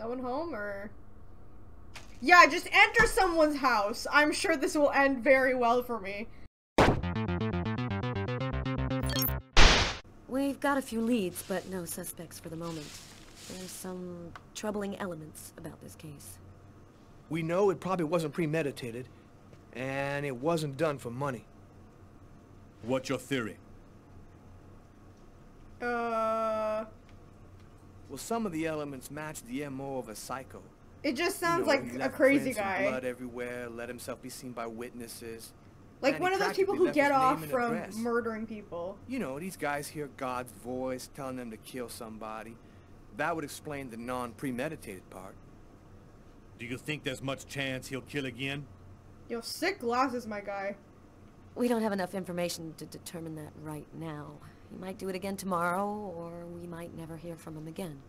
No one home or? Yeah, just enter someone's house. I'm sure this will end very well for me. We've got a few leads, but no suspects for the moment. There's some troubling elements about this case. We know it probably wasn't premeditated, and it wasn't done for money. What's your theory? Uh, Well, some of the elements match the MO of a psycho. it just You sounds know, like a crazy guy. blood everywhere, let himself be seen by witnesses. Like and one of those people who get off from address. murdering people. You know, these guys hear God's voice telling them to kill somebody. That would explain the non-premeditated part. Do you think there's much chance he'll kill again? Yo, sick glasses, my guy. We don't have enough information to determine that right now. He might do it again tomorrow, or we might never hear from him again.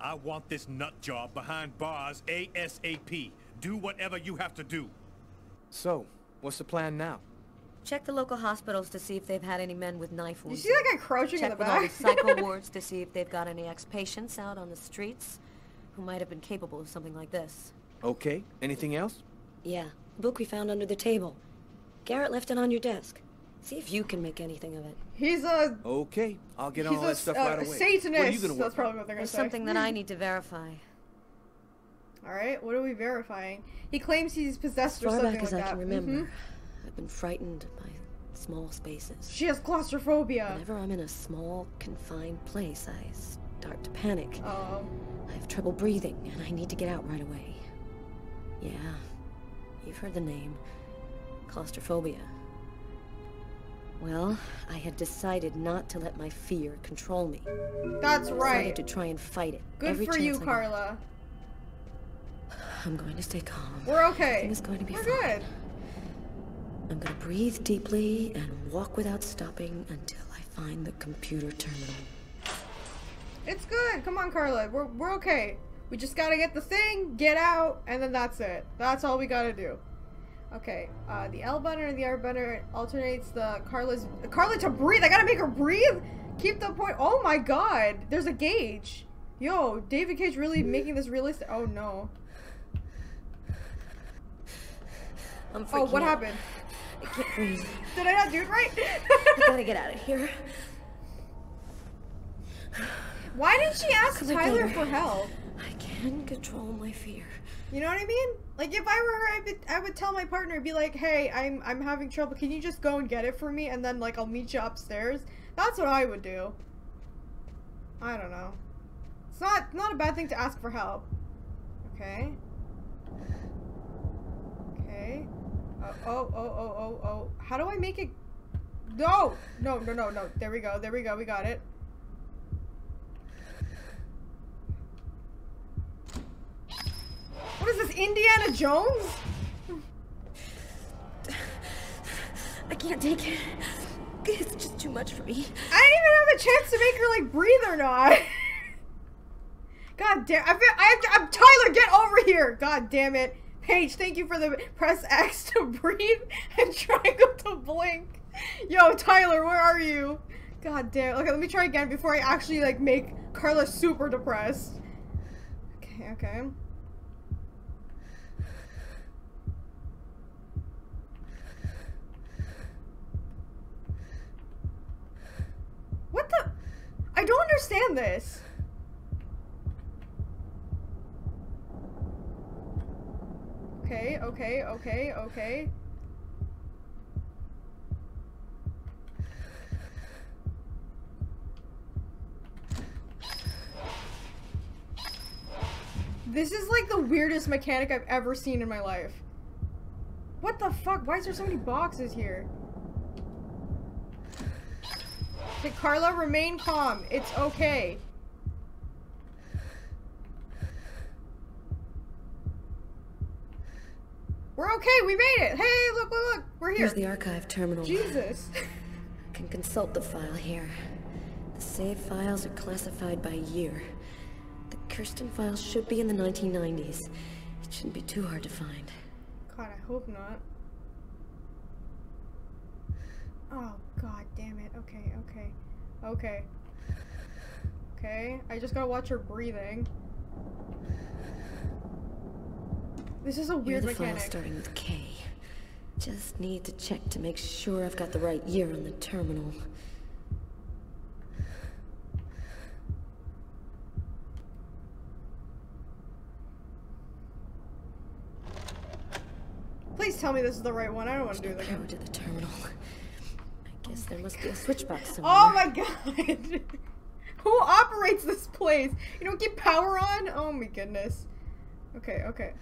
I want this nut job behind bars ASAP. Do whatever you have to do. So, what's the plan now? Check the local hospitals to see if they've had any men with knife You wounds. see that guy crouching Check in the with all the psycho wards to see if they've got any ex-patients out on the streets who might have been capable of something like this. Okay, anything else? Yeah, book we found under the table. Garrett left it on your desk. See if you can make anything of it. He's a Okay, I'll get all a that stuff uh, right away. Satanist. What are you gonna work That's on? probably what they're gonna There's say. something that I need to verify. All right, what are we verifying? He claims he's possessed As or far something back as like I that. can remember, Mhm. I've been frightened by small spaces. She has claustrophobia. Whenever I'm in a small, confined place, I start to panic. Oh, I have trouble breathing, and I need to get out right away. Yeah, you've heard the name. Claustrophobia. Well, I had decided not to let my fear control me. that's I right. decided to try and fight it. Good every for you, I. Carla. I'm going to stay calm. We're okay. Everything's going to be We're fine. good. I'm going to breathe deeply and walk without stopping until I find the computer terminal. It's good. Come on, Carla. We're we're okay. We just gotta get the thing, get out, and then that's it. That's all we gotta do. Okay. Uh, the L button and the R button alternates the Carla's Carla to breathe. I gotta make her breathe. Keep the point. Oh my God. There's a gauge. Yo, David Cage really making this realistic. Oh no. I'm Oh, what out. happened? I can't breathe. Did I not do it right? I gotta get out of here. Why didn't she ask Tyler for help? I can control my fear. You know what I mean? Like if I were her, I would, I would tell my partner, be like, "Hey, I'm I'm having trouble. Can you just go and get it for me, and then like I'll meet you upstairs." That's what I would do. I don't know. It's not not a bad thing to ask for help. Okay. Okay. Oh oh oh oh oh oh. How do I make it? No no no no no. There we go. There we go. We got it. What is this, Indiana Jones? I can't take it. It's just too much for me. I didn't even have a chance to make her like breathe or not. God damn! I feel, I, I'm Tyler. Get over here! God damn it, Cage. Thank you for the press X to breathe and triangle to blink. Yo, Tyler, where are you? God damn. Okay, let me try again before I actually like make Carla super depressed. Okay, okay. What the? I don't understand this. Okay, okay, okay, okay. This is like the weirdest mechanic I've ever seen in my life. What the fuck? Why is there so many boxes here? Okay, Carla, remain calm. It's okay. We're okay. We made it. Hey, look, look, look. We're here. Here's the archive terminal. Jesus. I can consult the file here. The save files are classified by year. The Kirsten files should be in the 1990s. It shouldn't be too hard to find. God, I hope not. Oh, god damn it. Okay, okay. Okay. Okay, I just gotta watch her breathing. This is a weird the files mechanic. starting with K. Just need to check to make sure I've got the right year on the terminal. Please tell me this is the right one. I don't want to do No this. power to the terminal. Guess there must be a switch box somewhere. Oh my god! Who operates this place? You don't get power on? Oh my goodness. Okay, okay.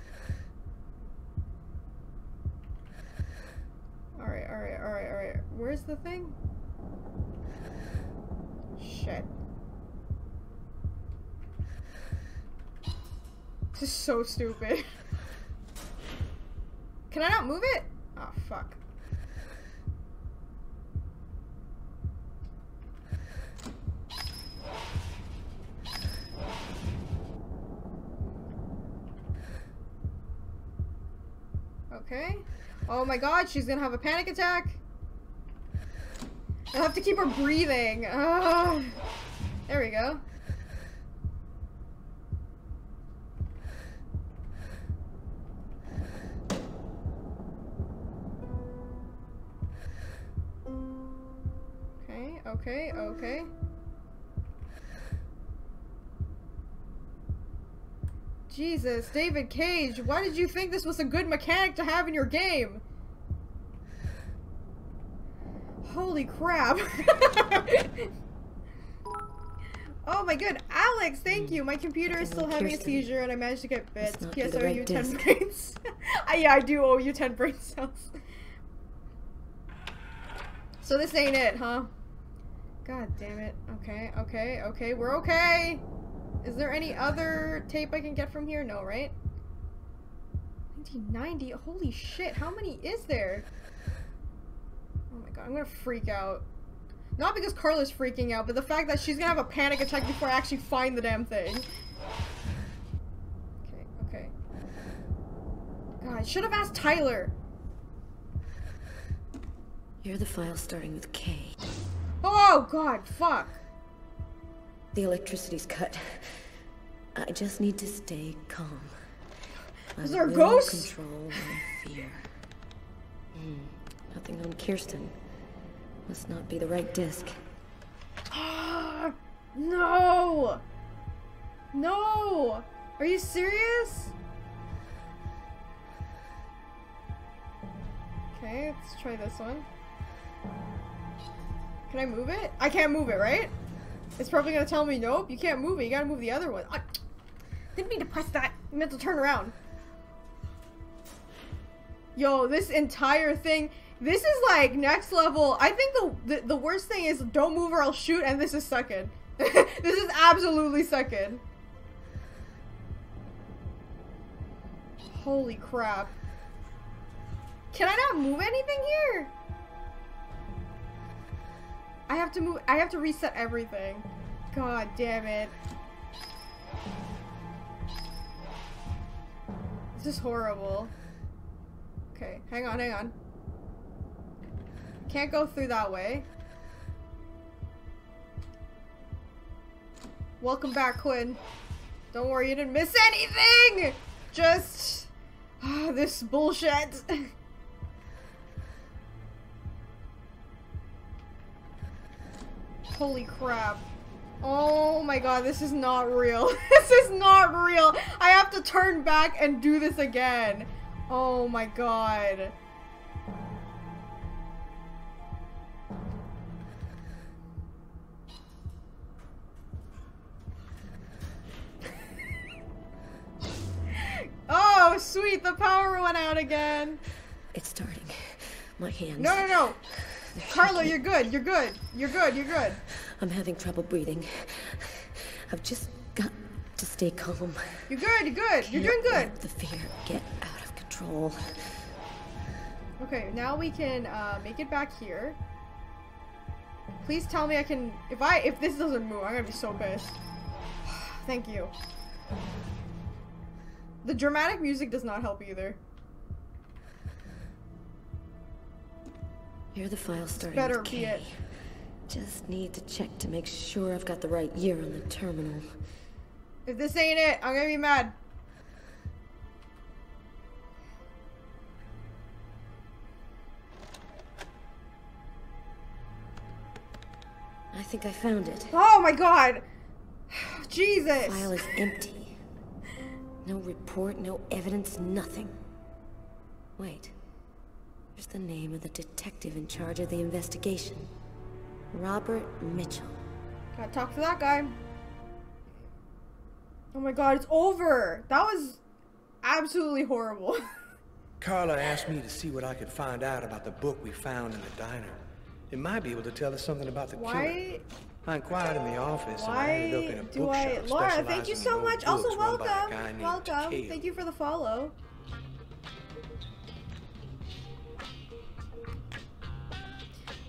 Alright, alright, alright, alright. Where's the thing? Shit. This is so stupid. Can I not move it? Oh, fuck. Okay. Oh my god, she's gonna have a panic attack. I'll have to keep her breathing. Ah. There we go. Okay, okay, okay. Jesus, David Cage, why did you think this was a good mechanic to have in your game? Holy crap. oh my god, Alex, thank you. My computer is still having a seizure and I managed to get bits. Must not be PS owe you 10 disc. brains. Ah, yeah, I do owe you 10 brain cells. So this ain't it, huh? God damn it. Okay, okay, okay, we're okay. Is there any other tape I can get from here? No, right? 1990? Holy shit, how many is there? God, I'm gonna freak out. Not because Carla's freaking out, but the fact that she's gonna have a panic attack before I actually find the damn thing. Okay, okay. God, I should have asked Tyler. Are the file starting with K. Oh god, fuck. The electricity's cut. I just need to stay calm. I Is there a ghost? Control my fear. Hmm. Nothing on Kirsten. Must not be the right disc. no! No! Are you serious? Okay, let's try this one. Can I move it? I can't move it, right? It's probably gonna tell me, nope, you can't move it. You gotta move the other one. I didn't mean to press that. I meant to turn around. Yo, this entire thing, this is like next level. I think the the, the worst thing is don't move or I'll shoot, and this is sucking. this is absolutely sucking. Holy crap. Can I not move anything here? I have to move, I have to reset everything. God damn it. This is horrible. Okay, hang on, hang on. Can't go through that way. Welcome back, Quinn. Don't worry, you didn't miss anything! Just... ah, this bullshit. Holy crap. Oh my god, this is not real. this is not real. I have to turn back and do this again. Oh my god. Out again. It's starting. My hands. No, no, no. they're Carla, shaking. you're good. You're good. You're good. You're good. I'm having trouble breathing. I've just got to stay calm. You're good. You're good. You're doing good. let The fear get out of control. Okay, now we can uh, make it back here. Please tell me I can. If I if this doesn't move, I'm gonna be so pissed. Thank you. The dramatic music does not help either. Here the file starting better with be it. Just need to check to make sure I've got the right year on the terminal. If this ain't it, I'm gonna be mad. I think I found it. Oh my god! Jesus! The file is empty. No report, no evidence, nothing. Wait. There's the name of the detective in charge of the investigation. Robert Mitchell. Gotta talk to that guy. Oh my god, it's over! That was absolutely horrible. Carla asked me to see what I could find out about the book we found in the diner. It might be able to tell us something about the killer. Why? I inquired in the office and I ended up Why in a do I? bookshop Laura, thank specializing you in so old much. Also, books run by a welcome. guy named Welcome. Cale. Thank you for the follow.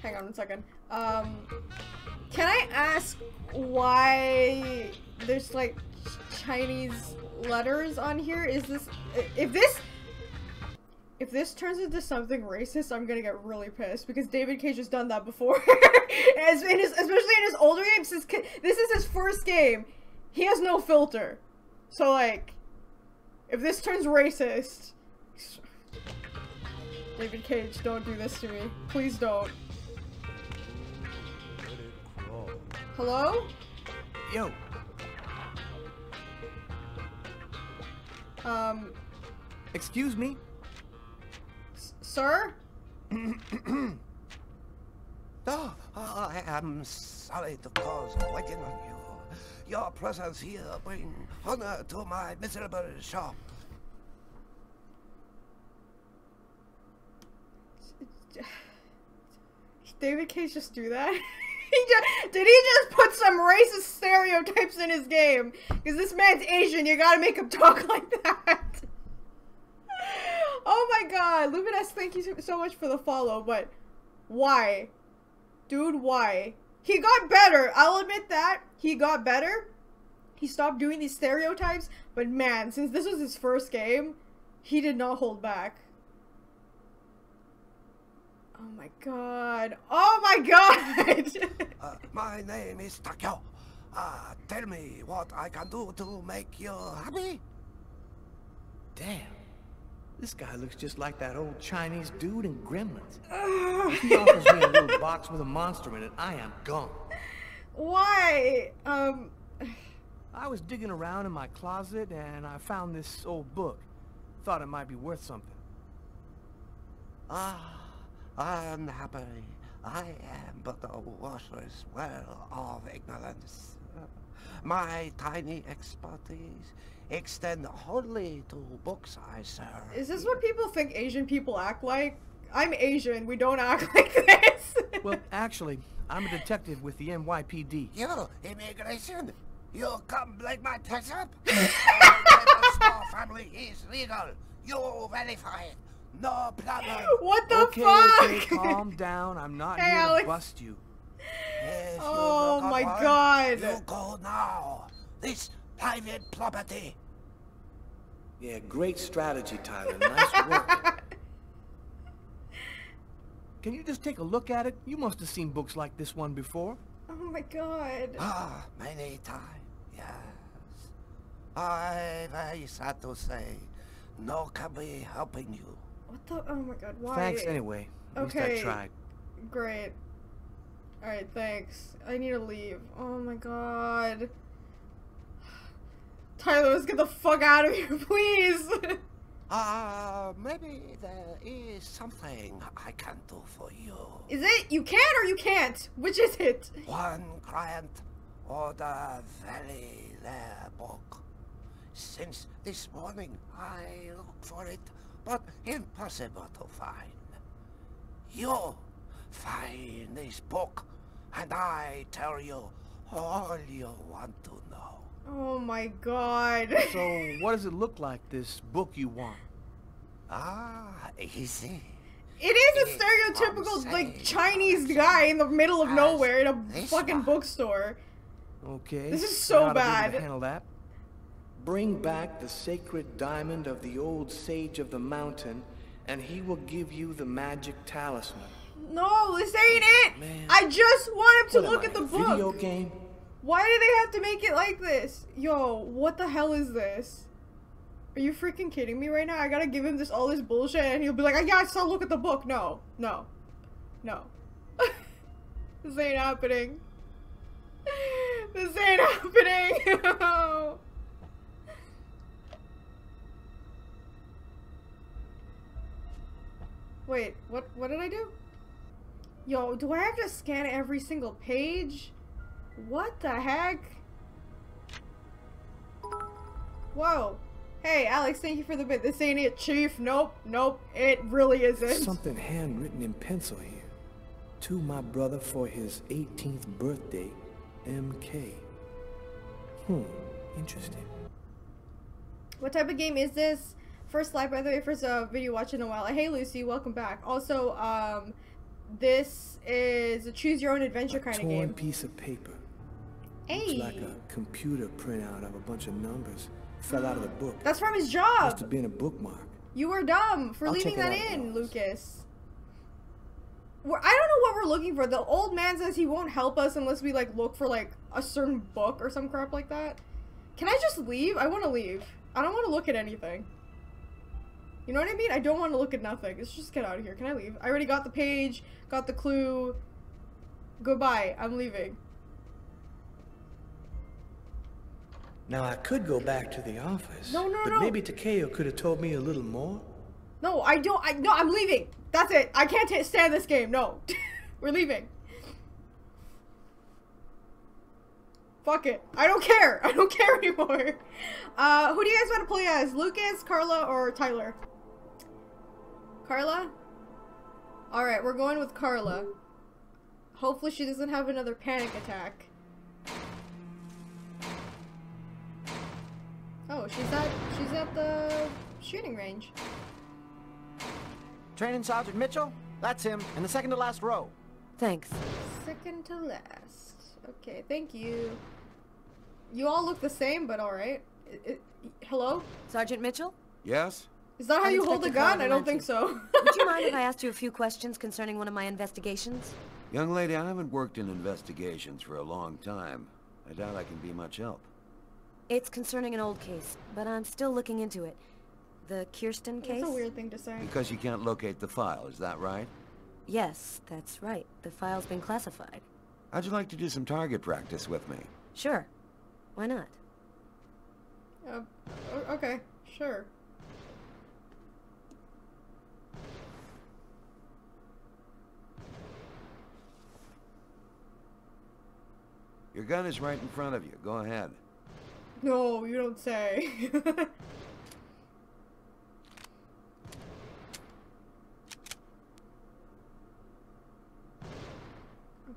Hang on one second. Um, can I ask why there's like Chinese letters on here? Is this if this if this turns into something racist, I'm gonna get really pissed because David Cage has done that before, As in his, especially in his older games. Since this is his first game, he has no filter. So like, if this turns racist, David Cage, don't do this to me. Please don't. Hello? Yo, Um, excuse me? s- sir? Oh, I am sorry to cause a waiting on you. Your presence here brings honor to my miserable shop. David Cage just do that? he just, did he just put some racist stereotypes in his game? Because this man's Asian, you gotta make him talk like that. oh my god, Luminous, thank you so- so much for the follow, but why? Dude, why? He got better, I'll admit that. He got better. He stopped doing these stereotypes, but man, since this was his first game, he did not hold back. Oh my god. Oh my god! Uh, my name is Takeo. Uh, tell me what I can do to make you happy. Damn. This guy looks just like that old Chinese dude in Gremlins. If he offers me a little box with a monster in it, I am gone. Why? Um, I was digging around in my closet and I found this old book. Thought it might be worth something. Ah, unhappy. I am but a worthless well of ignorance. My tiny expertise extend wholly to books I serve. is this what people think Asian people act like? I'm Asian, we don't act like this. Well, actually, I'm a detective with the NYPD. You, immigration, you come like my tax up? My small family is legal. You verify it. No problem. what the okay, fuck? okay, calm down. I'm not Hey, here Alex. to bust you. If you Oh look my one, God. You go now. This private property. Yeah, great strategy, Tyler. Nice work. Can you just take a look at it? You must have seen books like this one before. oh my god. Ah, many times, yes. I've very sad to say, no can be helping you. What the? Oh my god, why? Thanks anyway. At least Okay. I tried. Great. Alright, thanks. I need to leave. Oh my god. Tyler, let's get the fuck out of here, please! Ah, maybe there is something I can do for you. is it? You can or you can't? Which is it? One client order very rare book. Since this morning I look for it, but impossible to find. You find this book, and I tell you all you want to know. Oh my god. So, what does it look like, this book you want? Ah, easy. It is a stereotypical, like, Chinese guy in the middle of nowhere in a fucking one. bookstore. Okay. This is so ought to be bad. handle that. Bring back the sacred diamond of the old sage of the mountain, and he will give you the magic talisman. No, this ain't it! Man. I just want him to What look at the book! Video game? Why do they have to make it like this? Yo, what the hell is this? Are you freaking kidding me right now? I gotta give him this all this bullshit and he'll be like, yeah, I saw look at the book. No, no, no. this ain't happening. this ain't happening. Wait, what what did I do? Yo, do I have to scan every single page? What the heck? Whoa. Hey, Alex, thank you for the bit. This ain't it, Chief. Nope, nope, it really isn't. Something handwritten in pencil here. To my brother for his 18th birthday, MK. Hmm, interesting. What type of game is this? First live, by the way, first uh, video watch in a while. Hey, Lucy, welcome back. Also, um, this is a choose your own adventure kind of game. piece of paper. Hey, Looks like a computer printout of a bunch of numbers. Fell out of the book. that's from his job. Must have been a bookmark. You were dumb for I'll leaving that in. Lucas. We're, I don't know what we're looking for. The old man says he won't help us unless we like look for like a certain book or some crap like that. Can I just leave? I want to leave. I don't want to look at anything. You know what I mean? I don't want to look at nothing. Let's just get out of here. Can I leave? I already got the page, got the clue. Goodbye. I'm leaving. Now I could go back to the office. No, no, but no. maybe Takeo could have told me a little more. No, I don't. I no. I'm leaving. That's it. I can't ta stand this game. No, we're leaving. Fuck it. I don't care. I don't care anymore. Uh, who do you guys want to play as? Lucas, Carla, or Tyler? Carla. All right, we're going with Carla. Hopefully, she doesn't have another panic attack. Oh, she's at she's at the shooting range. Training Sergeant Mitchell? That's him, in the second to last row. Thanks. Second to last. Okay, thank you. You all look the same, but alright. I- I- Hello? Sergeant Mitchell? Yes? Is that how you hold a gun? I don't think so. Would you mind if I asked you a few questions concerning one of my investigations? Young lady, I haven't worked in investigations for a long time. I doubt I can be much help. It's concerning an old case, but I'm still looking into it. The Kirsten case? That's a weird thing to say. Because you can't locate the file, is that right? Yes, that's right. The file's been classified. How'd you like to do some target practice with me? Sure. Why not? Uh, okay, sure. Your gun is right in front of you. Go ahead. No, you don't say.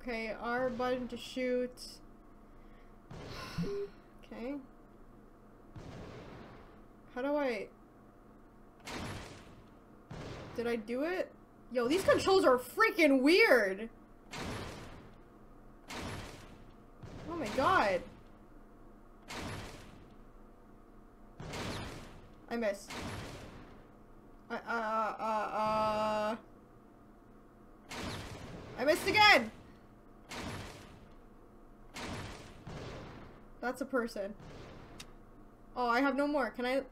okay, R button to shoot. Okay. How do I... Did I do it? Yo, these controls are freaking weird! Oh my god. I missed. I, uh, uh, uh, I missed again! That's a person. Oh, I have no more. Can I...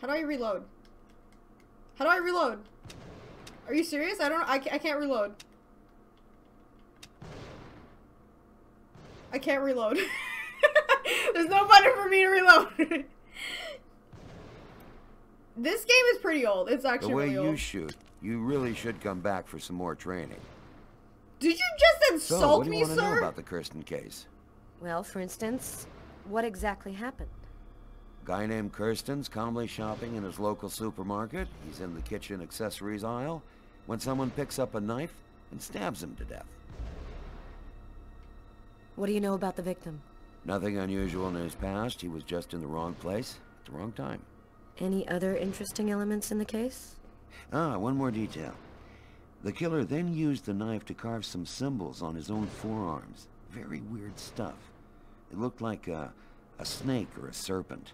How do I reload? How do I reload? Are you serious? I don't... I, I can't reload. I can't reload. There's no button for me to reload. this game is pretty old. It's actually The way really you shoot, you really should come back for some more training. Did you just So, insult what do you me, want to know sir? about the Kirsten case? Well, for instance, what exactly happened? Guy named Kirsten's calmly shopping in his local supermarket. He's in the kitchen accessories aisle when someone picks up a knife and stabs him to death. What do you know about the victim? Nothing unusual in his past. He was just in the wrong place at the wrong time. Any other interesting elements in the case? Ah, one more detail. The killer then used the knife to carve some symbols on his own forearms. Very weird stuff. It looked like a, a snake or a serpent.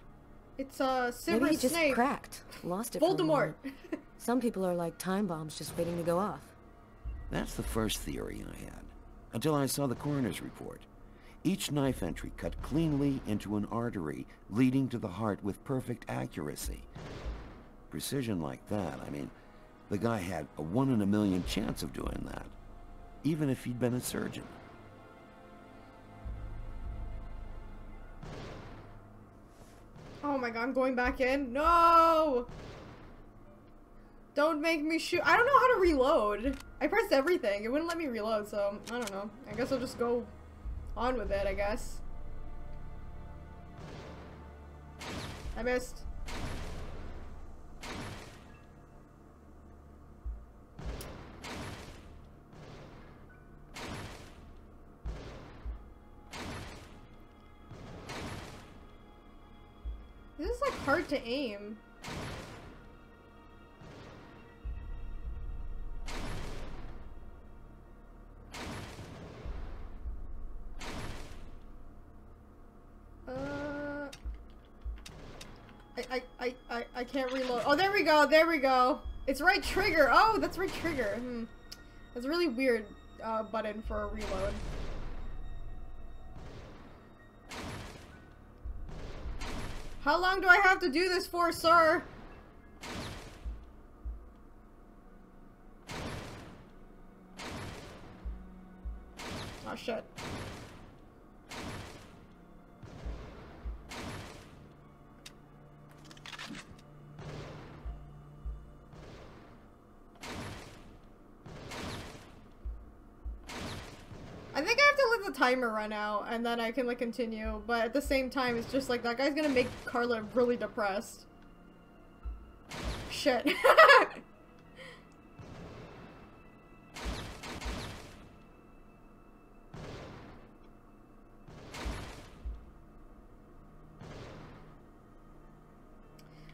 It's uh, Maybe Silver he just cracked, lost it for Voldemort. moment. Some people are like time bombs just waiting to go off. That's the first theory I had, until I saw the coroner's report. Each knife entry cut cleanly into an artery, leading to the heart with perfect accuracy. Precision like that, I mean, the guy had a one in a million chance of doing that, even if he'd been a surgeon. Oh my god, I'm going back in. No! Don't make me shoot. I don't know how to reload. I pressed everything. It wouldn't let me reload, so I don't know. I guess I'll just go on with it, I guess. I missed. This is like hard to aim. Can't reload. Oh, there we go, there we go. It's right trigger. Oh, that's right trigger. Hmm. That's a really weird uh, button for a reload. How long do I have to do this for, sir? Oh, shit. Timer run out and then I can like continue, but at the same time it's just like that guy's gonna make Carla really depressed. Shit.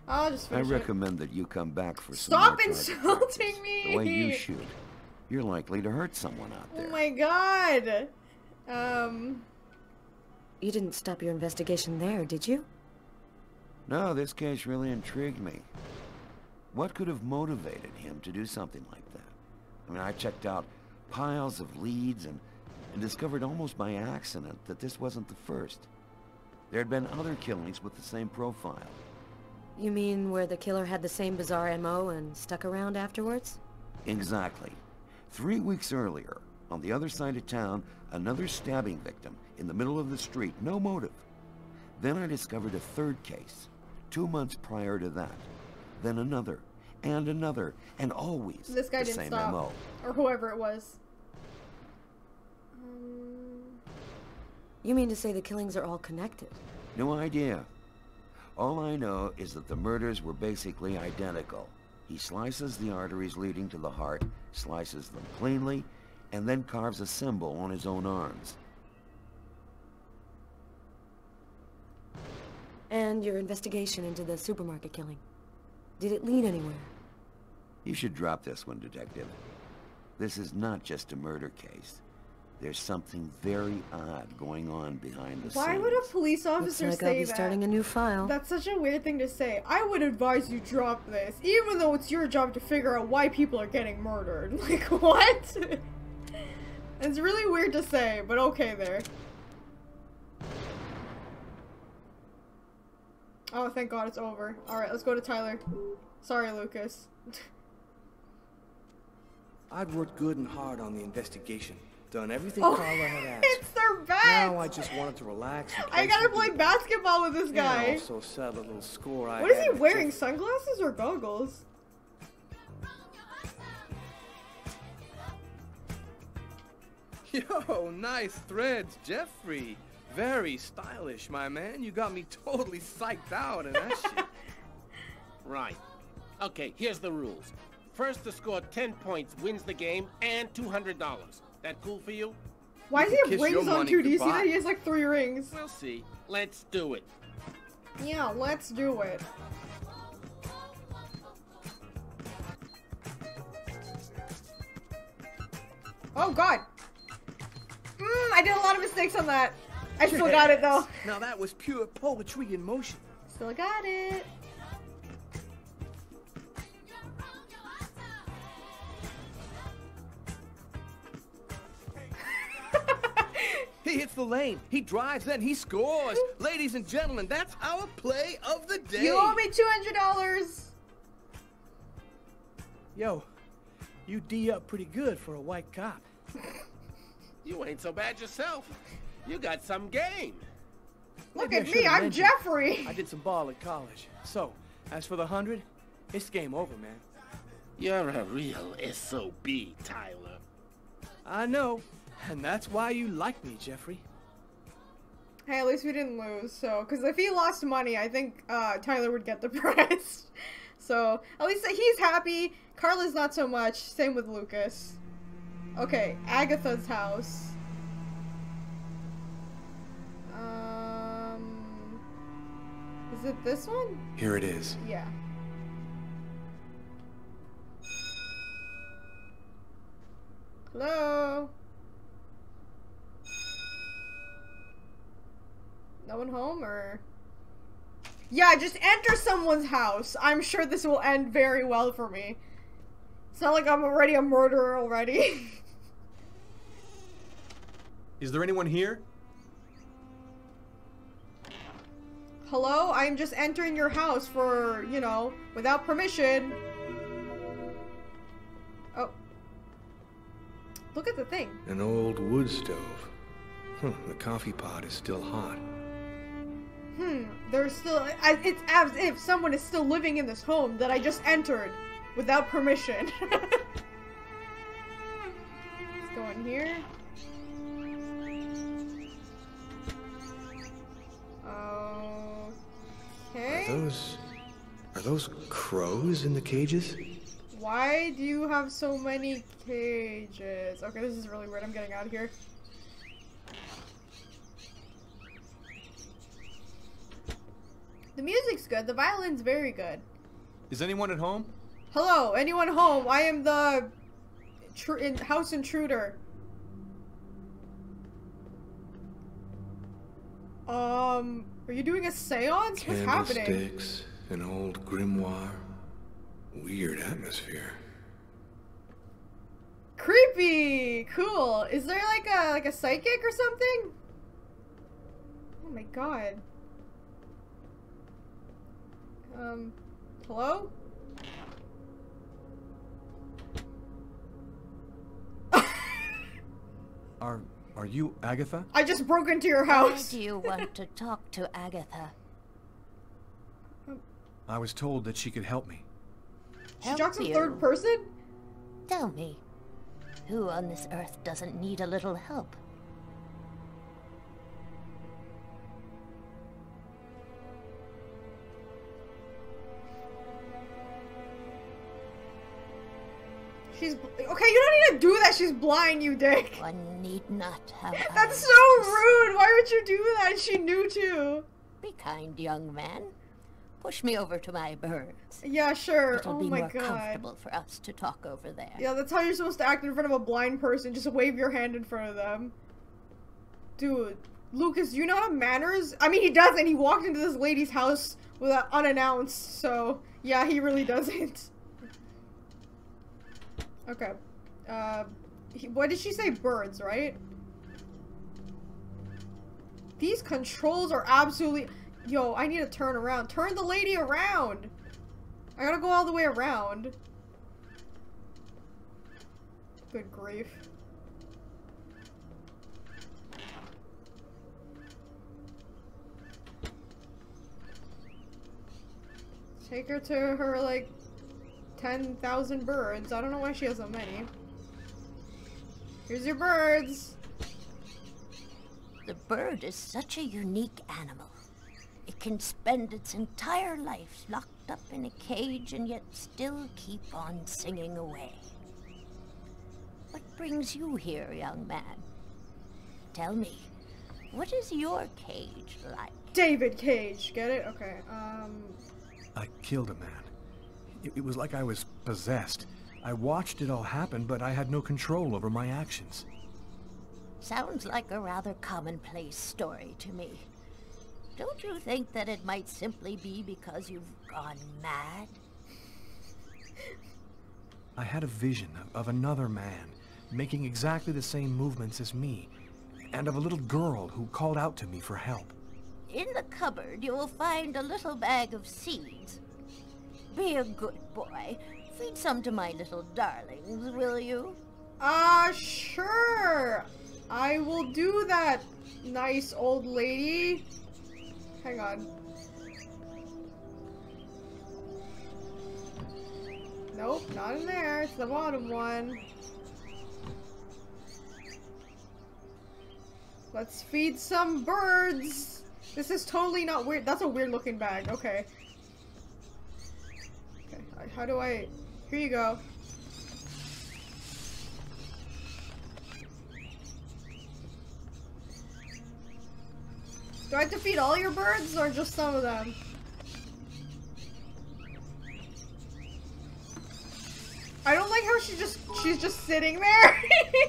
I'll just I finish it. recommend that you come back for some Stop insulting me! The way you shoot, you're likely to hurt someone out there. Oh there. my god! Um, You didn't stop your investigation there, did you? No, this case really intrigued me. What could have motivated him to do something like that? I mean, I checked out piles of leads and, and discovered almost by accident that this wasn't the first. There had been other killings with the same profile. You mean where the killer had the same bizarre MO and stuck around afterwards? Exactly. Three weeks earlier, on the other side of town, another stabbing victim in the middle of the street, no motive. Then I discovered a third case, two months prior to that. Then another, and another, and always this guy the didn't same stop. MO. Or whoever it was. Um, You mean to say the killings are all connected? No idea. All I know is that the murders were basically identical. He slices the arteries leading to the heart, slices them cleanly, and then carves a symbol on his own arms. And your investigation into the supermarket killing. Did it lead anywhere? You should drop this one, Detective. This is not just a murder case. There's something very odd going on behind the why scenes. would a police Looks officer like say I'll be that? starting a new file. That's such a weird thing to say. I would advise you drop this, even though it's your job to figure out why people are getting murdered. Like, what? it's really weird to say, but okay there. Oh, thank god it's over. Alright, let's go to Tyler. Sorry, Lucas. I'd worked good and hard on the investigation. Done everything Oh, Carla had asked. it's their bets! Now I just wanted to relax and I gotta play people. basketball with this And guy. also settle a little score I What is he wearing? Sunglasses or goggles? Yo, nice threads, Jeffrey. Very stylish, my man. You got me totally psyched out in that shit. Right. Okay, here's the rules. First to score 10 points wins the game and $200. That cool for you? Why does he have kiss rings on money too? Do you see that? He has like three rings. We'll see. Let's do it. Yeah, let's do it. Oh god! Mmm, I did a lot of mistakes on that. I still got it though. Now that was pure poetry in motion. Still got it. He hits the lane, he drives, then he scores. Ladies and gentlemen, that's our play of the day. You owe me two hundred dollars. Yo, you D up pretty good for a white cop. You ain't so bad yourself. You got some game. Look Maybe at me, I'm mentioned Jeffrey. I did some ball at college. So, as for the hundred, it's game over, man. You're a real SOB, Tyler. I know, and that's why you like me, Jeffrey. Hey, at least we didn't lose. So, because if he lost money, I think uh, Tyler would get depressed. so, at least he's happy. Carla's not so much. Same with Lucas. Okay, Agatha's house. Um, is it this one? Here it is. Yeah. Hello. No one home or? Yeah, just enter someone's house. I'm sure this will end very well for me. It's not like I'm already a murderer already. Is there anyone here? Hello? I'm just entering your house for, you know, without permission. Oh. Look at the thing. An old wood stove. Huh, the coffee pot is still hot. Hmm, there's still. I, it's as if someone is still living in this home that I just entered without permission. Let's go in here. Those... Are those crows in the cages? Why do you have so many cages? Okay, this is really weird. I'm getting out of here. The music's good. The violin's very good. Is anyone at home? Hello, anyone home? I am the tr- in- house intruder. Um, are you doing a seance? What's happening? Candlesticks, an old grimoire. Weird atmosphere. Creepy. Cool. Is there like a like a psychic or something? Oh my god. Um, hello? Are... are you Agatha? I just broke into your house. Why house. do you want to talk to Agatha? I was told that she could help me. She Help talks in third person? Tell me, who on this earth doesn't need a little help? She's okay. You don't need to do that. She's blind, you dick. One need not have That's so rude. Why would you do that? She knew too. Be kind, young man. Push me over to my birds. Yeah, sure. It'll oh be my more god. comfortable for us to talk over there. Yeah, that's how you're supposed to act in front of a blind person. Just wave your hand in front of them. Dude, Lucas, you know how manners? I mean, he doesn't. He walked into this lady's house without unannounced. So yeah, he really doesn't. Okay. Uh, he, what did she say? Birds, right? These controls are absolutely. Yo, I need to turn around. Turn the lady around. I gotta go all the way around. Good grief. Take her to her, like, 10,000 birds. I don't know why she has so many. Here's your birds. The bird is such a unique animal. It can spend its entire life locked up in a cage and yet still keep on singing away. What brings you here, young man? Tell me, what is your cage like? David Cage. Get it? Okay. Um. I killed a man. It, it was like I was possessed. I watched it all happen, but I had no control over my actions. Sounds like a rather commonplace story to me. Don't you think that it might simply be because you've gone mad? I had a vision of, of another man, making exactly the same movements as me, and of a little girl who called out to me for help. In the cupboard, you will find a little bag of seeds. Be a good boy. Feed some to my little darlings, will you? Uh, sure. I will do that, nice old lady. Hang on. Nope, not in there. It's the bottom one. Let's feed some birds. This is totally not weird. That's a weird looking bag. Okay. How do I... Here you go. Do I have to feed all your birds or just some of them? I don't like how she just she's just sitting there.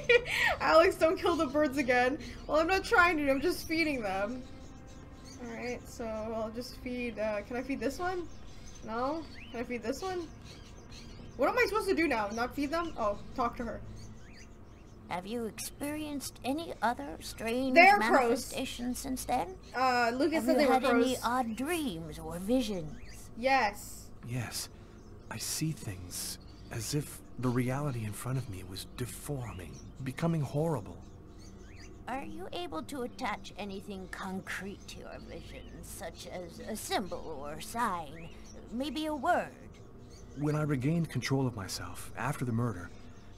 Alex, don't kill the birds again. Well, I'm not trying to. I'm just feeding them. All right, so I'll just feed. Uh, can I feed this one? No. Can I feed this one? What am I supposed to do now? Not feed them? Oh, talk to her. Have you experienced any other strange They're manifestations since then? Uh, Lucas Have said you they were had any odd dreams or visions? Yes. Yes, I see things as if the reality in front of me was deforming, becoming horrible. Are you able to attach anything concrete to your visions, such as a symbol or sign, maybe a word? When I regained control of myself after the murder,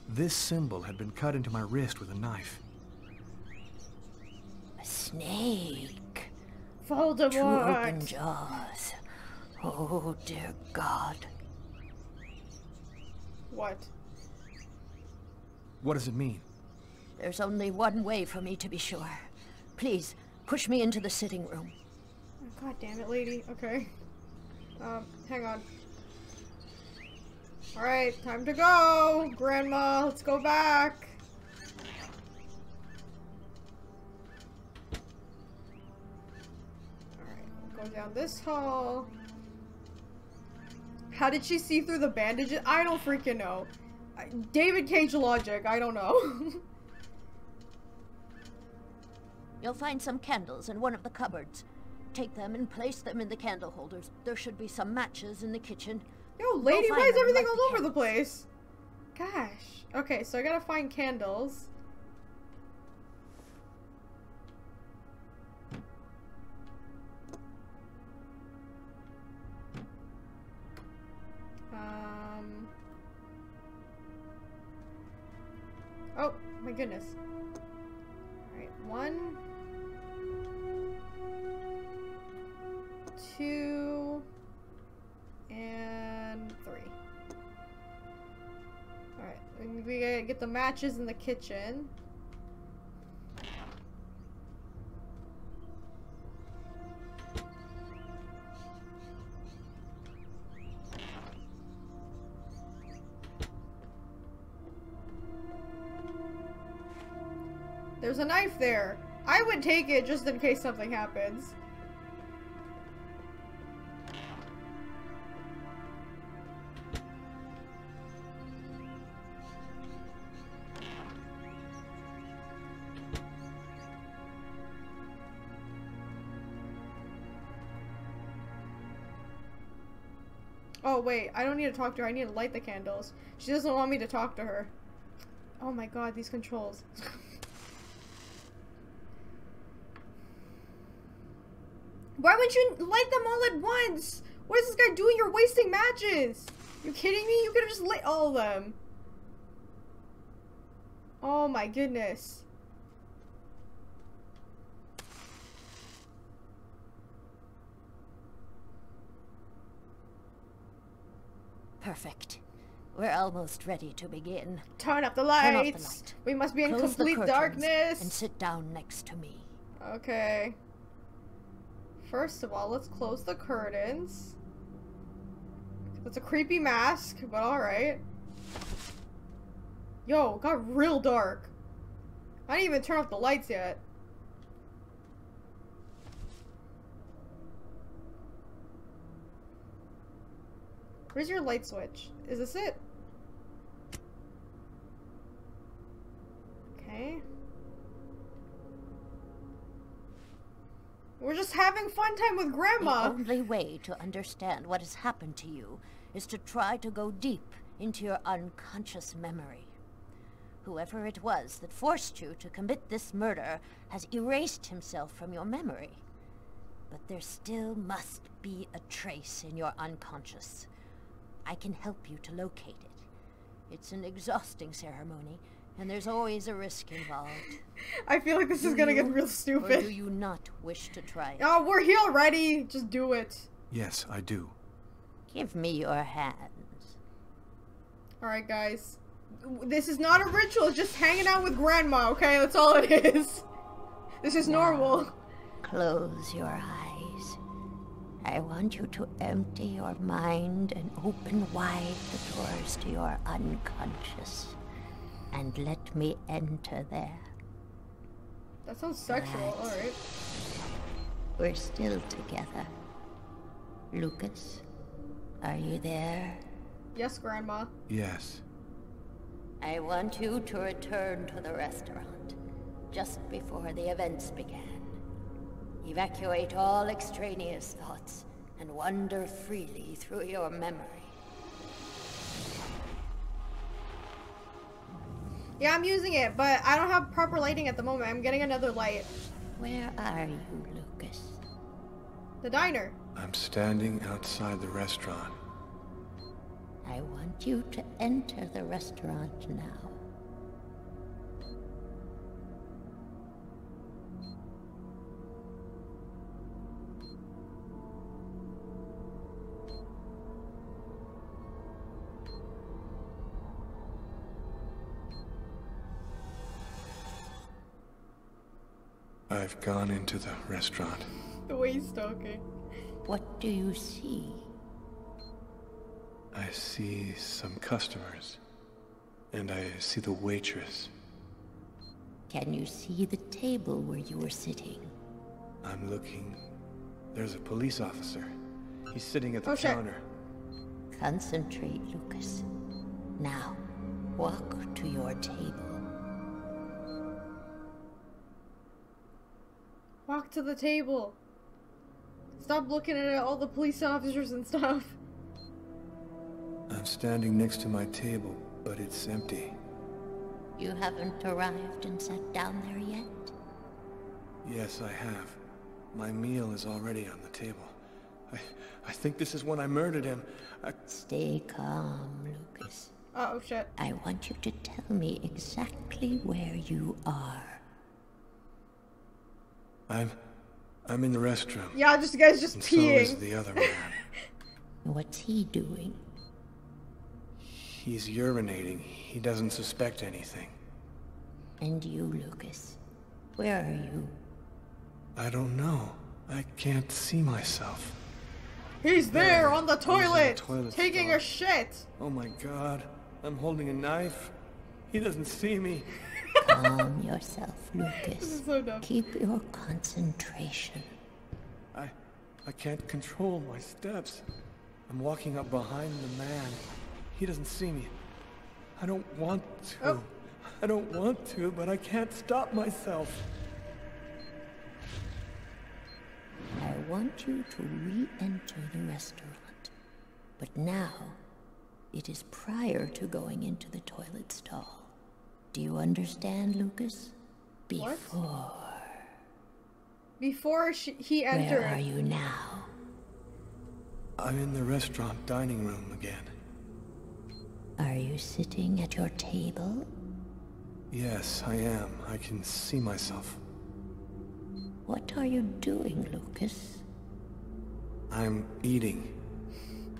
this symbol had been cut into my wrist with a knife. A snake. Voldemort. Two open jaws. Oh, dear God. What? What does it mean? There's only one way for me to be sure. Please, push me into the sitting room. God damn it, lady. Okay. Um, hang on. Alright, time to go! Grandma, let's go back! Alright, go down this hall. How did she see through the bandages? I don't freaking know. David Cage logic, I don't know. You'll find some candles in one of the cupboards. Take them and place them in the candle holders. There should be some matches in the kitchen. Yo, lady, why is everything all over the place? Gosh. Okay, so I gotta find candles. Um. Oh, my goodness. Alright, one. Two. And three. Alright, we gotta get the matches in the kitchen. There's a knife there. I would take it just in case something happens. Oh wait, I don't need to talk to her. I need to light the candles. She doesn't want me to talk to her. Oh my god, these controls. Why wouldn't you light them all at once? What is this guy doing? You're wasting matches. You kidding me? You could have just lit all of them. Oh my goodness. Perfect. We're almost ready to begin. Turn up the Turn off the lights. light. We must be in Close complete darkness. And sit down next to me. Okay. First of all, let's close the curtains. That's a creepy mask, but alright. Yo, it got real dark. I didn't even turn off the lights yet. Where's your light switch? Is this it? Okay. We're just having fun time with Grandma. The only way to understand what has happened to you is to try to go deep into your unconscious memory. Whoever it was that forced you to commit this murder has erased himself from your memory. But there still must be a trace in your unconscious. I can help you to locate it. It's an exhausting ceremony, and there's always a risk involved. I feel like this is gonna get you, real Or do you not wish to try it? Oh, we're here already. Just do it. Yes, I do. Give me your hands. Alright, guys. This is not a ritual, it's just hanging out with grandma, okay? That's all it is. This is normal. Close your eyes. I want you to empty your mind and open wide the doors to your unconscious. And let me enter there. That sounds sexual, alright. We're still together. Lucas, are you there? Yes, grandma. Yes. I want you to return to the restaurant just before the events began. Evacuate all extraneous thoughts and wander freely through your memory. Yeah, I'm using it, but I don't have proper lighting at the moment. I'm getting another light. Where are you, Lucas? The diner. I'm standing outside the restaurant. I want you to enter the restaurant now. I've gone into the restaurant. The way he's talking. What do you see? I see some customers. And I see the waitress. Can you see the table where you were sitting? I'm looking. There's a police officer. He's sitting at the Oh, shit. counter. Concentrate, Lucas. Now, walk to your table. Walk to the table. Stop looking at all the police officers and stuff. I'm standing next to my table, but it's empty. You haven't arrived and sat down there yet? Yes, I have. My meal is already on the table. I, I think this is when I murdered him. I, Stay calm, Lucas. Uh, oh shit. I want you to tell me exactly where you are. I'm, I'm in the restroom. Yeah, just guys just And so is the other man. What's he doing? He's urinating. He doesn't suspect anything. And you, Lucas? Where are you? I don't know. I can't see myself. He's there on the He's in the toilet, toilet taking stall. a shit. Oh my god. I'm holding a knife. He doesn't see me. Calm yourself, Lucas. This is so dumb. Keep your concentration. I I can't control my steps. I'm walking up behind the man. He doesn't see me. I don't want to. Oh. I don't want to, but I can't stop myself. I want you to re-enter the restaurant. But now, it is prior to going into the toilet stall. Do you understand, Lucas? What? Before. Before she, he entered. Where are you now? I'm in the restaurant dining room again. Are you sitting at your table? Yes, I am. I can see myself. What are you doing, Lucas? I'm eating.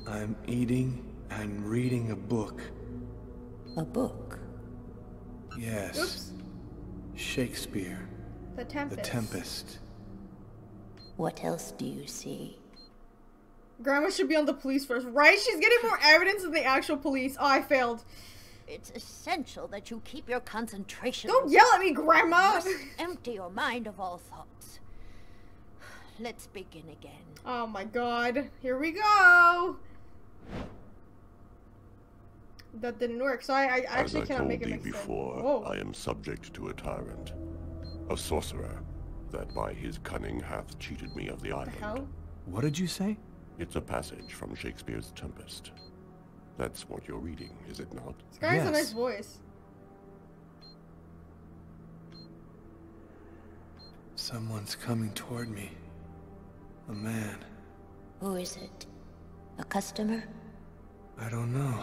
I'm eating and reading a book. A book. Yes. Oops. Shakespeare. The Tempest. The Tempest. What else do you see? Grandma should be on the police first, right? She's getting more evidence than the actual police. Oh, I failed. It's essential that you keep your concentration. Don't yell at me, Grandma! must empty your mind of all thoughts. Let's begin again. Oh my god. Here we go! That didn't work, so I, I actually As I cannot told make it thee make before, Whoa. I am subject to a tyrant, a sorcerer, that by his cunning hath cheated me of the What island. the hell? What did you say? It's a passage from Shakespeare's Tempest. That's what you're reading, is it not? This guy has a nice voice. Someone's coming toward me. A man. Who is it? A customer? I don't know.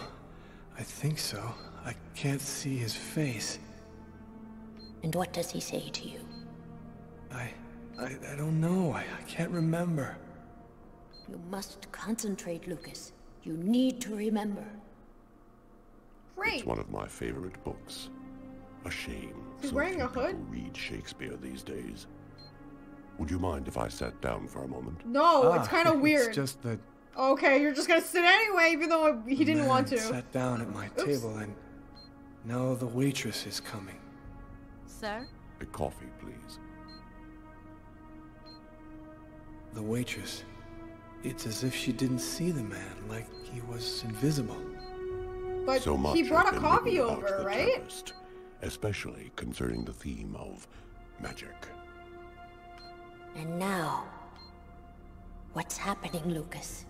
I think so. I can't see his face. And what does he say to you? I... I, I don't know. I, I can't remember. You must concentrate, Lucas. You need to remember. Great. It's one of my favorite books. A shame. He's so wearing a hood? people read Shakespeare these days. Would you mind if I sat down for a moment? No, it's Ah, kind of weird. It's just that Okay, you're just gonna sit anyway, even though he didn't want to. sat down at my Oops. table and now the waitress is coming. Sir? A coffee, please. The waitress. It's as if she didn't see the man, like he was invisible. But so much he brought has a been coffee written about over, the right? Tempest, especially concerning the theme of magic. And now, what's happening, Lucas?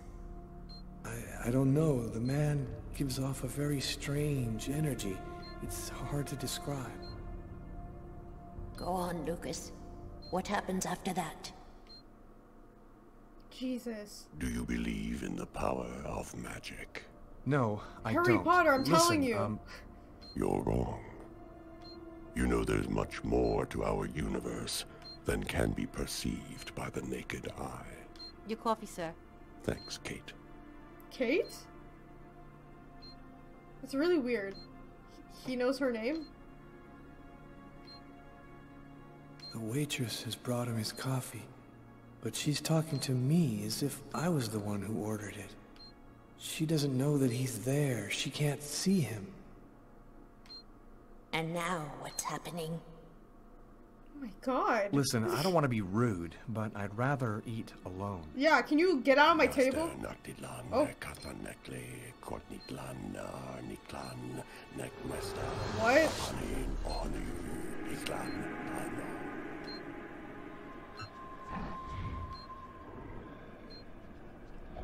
I, I don't know. The man gives off a very strange energy. It's hard to describe. Go on, Lucas. What happens after that? Jesus. Do you believe in the power of magic? No, I Harry don't. Harry Potter, I'm Listen, telling you. Um, You're wrong. You know there's much more to our universe than can be perceived by the naked eye. Your coffee, sir. Thanks, Kate. Kate? It's really weird. He knows her name? the waitress has brought him his coffee, but she's talking to me as if I was the one who ordered it. She doesn't know that he's there. She can't see him. And now, what's happening? Oh my god. Listen, I don't want to be rude, but I'd rather eat alone. Yeah, can you get out of my table? Oh. Katanekle, Kortnitlan, Niklan, Nekmesta. What? Anin, Onu, Iklan, Ano.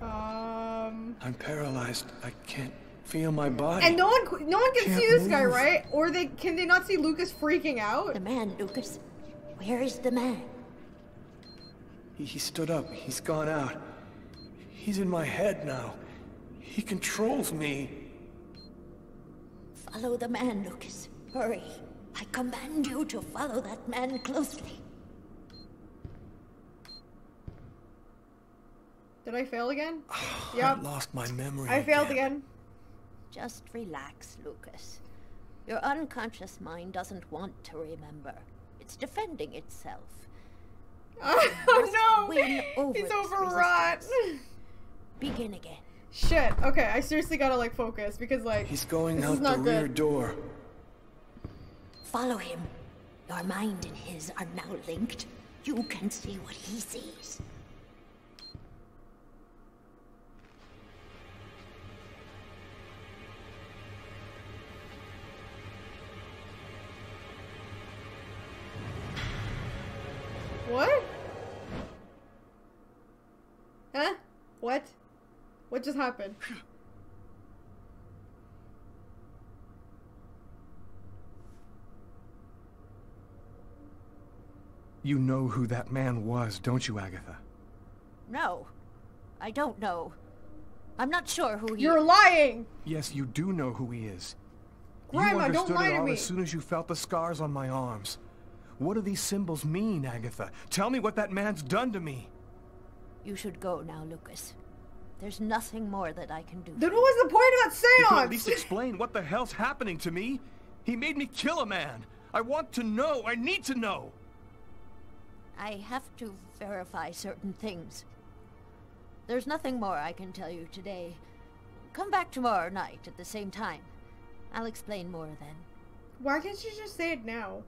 Um. I'm paralyzed. I can't feel my body. And no one, no one can Can't see this guy, right? Or they can they not see Lucas freaking out? The man, Lucas. Where is the man? He, he stood up. He's gone out. He's in my head now. He controls me. Follow the man, Lucas. Hurry. I command you to follow that man closely. Did I fail again? I yep. lost my memory. I failed again. again. Just relax, Lucas. Your unconscious mind doesn't want to remember. It's defending itself. Oh win no! over He's its overwrought. Begin again. Shit. Okay, I seriously gotta like focus because like He's going this out is the not rear good. door. Follow him. Your mind and his are now linked. You can see what he sees. What? Huh? What? What just happened? You know who that man was, don't you, Agatha? No, I don't know. I'm not sure who he You're lying! Yes, you do know who he is. Grandma, you don't understood lie it to all me. as soon as you felt the scars on my arms. What do these symbols mean, Agatha? Tell me what that man's done to me. You should go now, Lucas. There's nothing more that I can do. Then what was the point of that You can at least explain what the hell's happening to me. He made me kill a man. I want to know. I need to know. I have to verify certain things. There's nothing more I can tell you today. Come back tomorrow night at the same time. I'll explain more then. Why can't you just say it now?